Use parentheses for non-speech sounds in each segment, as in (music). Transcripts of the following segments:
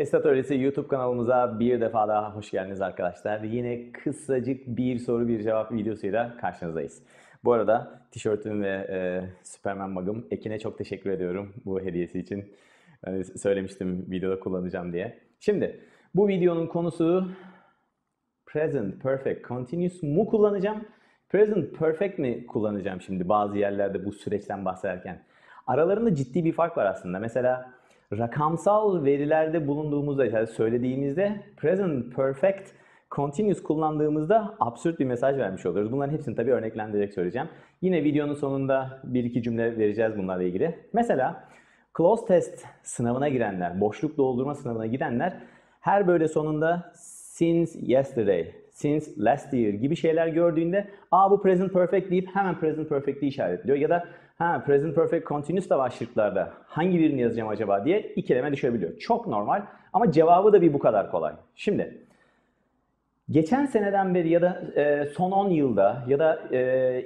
Test Atölyesi YouTube kanalımıza bir defa daha hoş geldiniz arkadaşlar. Yine kısacık bir soru bir cevap videosuyla karşınızdayız. Bu arada tişörtüm ve e, Superman mug'ım Ekin'e çok teşekkür ediyorum bu hediyesi için. Hani söylemiştim videoda kullanacağım diye. Şimdi bu videonun konusu present perfect continuous mu kullanacağım? Present perfect mi kullanacağım şimdi bazı yerlerde bu süreçten bahsederken? Aralarında ciddi bir fark var aslında. Mesela rakamsal verilerde bulunduğumuzda, yani söylediğimizde present perfect continuous kullandığımızda absürt bir mesaj vermiş oluyoruz. Bunların hepsini tabii örneklendirerek söyleyeceğim. Yine videonun sonunda bir iki cümle vereceğiz bunlarla ilgili. Mesela close test sınavına girenler, boşluk doldurma sınavına gidenler her böyle sonunda since yesterday, since last year gibi şeyler gördüğünde aa bu present perfect deyip hemen present perfect'i işaretliyor. Ya da ha present perfect continuous da var şıklarda. Hangi birini yazacağım acaba diye ikileme düşebiliyor. Çok normal ama cevabı da bir bu kadar kolay. Şimdi geçen seneden beri ya da e, son 10 yılda ya da e,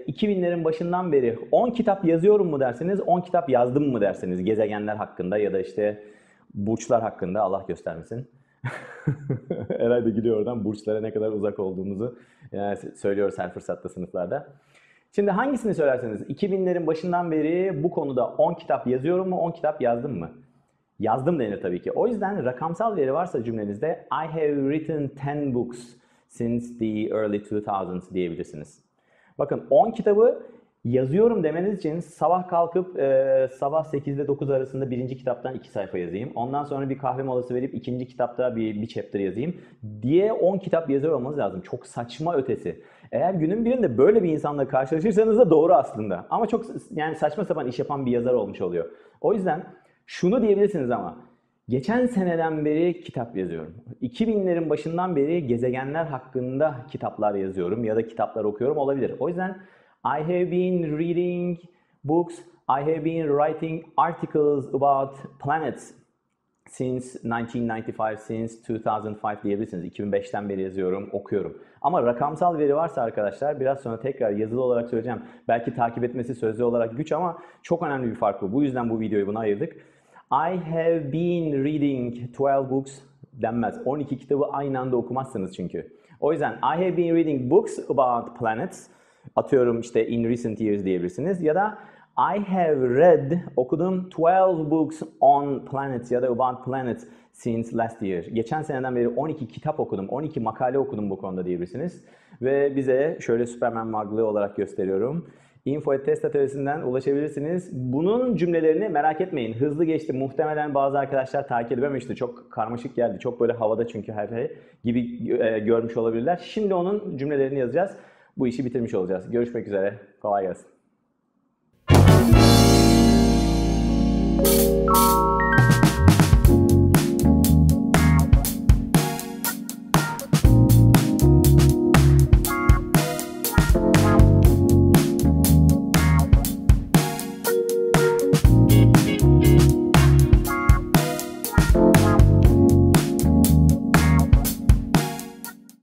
2000'lerin başından beri 10 kitap yazıyorum mu derseniz 10 kitap yazdım mı derseniz gezegenler hakkında ya da işte burçlar hakkında Allah göstermesin. (laughs) Eray da gülüyor oradan burçlara ne kadar uzak olduğumuzu yani söylüyoruz her fırsatta sınıflarda. Şimdi hangisini söylerseniz 2000'lerin başından beri bu konuda 10 kitap yazıyorum mu 10 kitap yazdım mı? Yazdım denir tabii ki. O yüzden rakamsal veri varsa cümlenizde I have written 10 books since the early 2000s diyebilirsiniz. Bakın 10 kitabı yazıyorum demeniz için sabah kalkıp e, sabah 8 ile 9 arasında birinci kitaptan 2 sayfa yazayım. Ondan sonra bir kahve molası verip ikinci kitapta bir, bir chapter yazayım diye 10 kitap yazıyor olmanız lazım. Çok saçma ötesi. Eğer günün birinde böyle bir insanla karşılaşırsanız da doğru aslında. Ama çok yani saçma sapan iş yapan bir yazar olmuş oluyor. O yüzden şunu diyebilirsiniz ama Geçen seneden beri kitap yazıyorum. 2000'lerin başından beri gezegenler hakkında kitaplar yazıyorum ya da kitaplar okuyorum olabilir. O yüzden I have been reading books, I have been writing articles about planets since 1995, since 2005 diyebilirsiniz. 2005'ten beri yazıyorum, okuyorum. Ama rakamsal veri varsa arkadaşlar biraz sonra tekrar yazılı olarak söyleyeceğim. Belki takip etmesi sözlü olarak güç ama çok önemli bir fark bu. Bu yüzden bu videoyu buna ayırdık. I have been reading 12 books denmez. 12 kitabı aynı anda okumazsınız çünkü. O yüzden I have been reading books about planets. Atıyorum işte in recent years diyebilirsiniz. Ya da I have read, okudum 12 books on planets ya da about planets since last year. Geçen seneden beri 12 kitap okudum, 12 makale okudum bu konuda diyebilirsiniz. Ve bize şöyle Superman maglığı olarak gösteriyorum. Info Test Atölyesi'nden ulaşabilirsiniz. Bunun cümlelerini merak etmeyin. Hızlı geçti. Muhtemelen bazı arkadaşlar takip edememişti. Çok karmaşık geldi. Çok böyle havada çünkü her şey gibi e, görmüş olabilirler. Şimdi onun cümlelerini yazacağız. Bu işi bitirmiş olacağız. Görüşmek üzere. Kolay gelsin.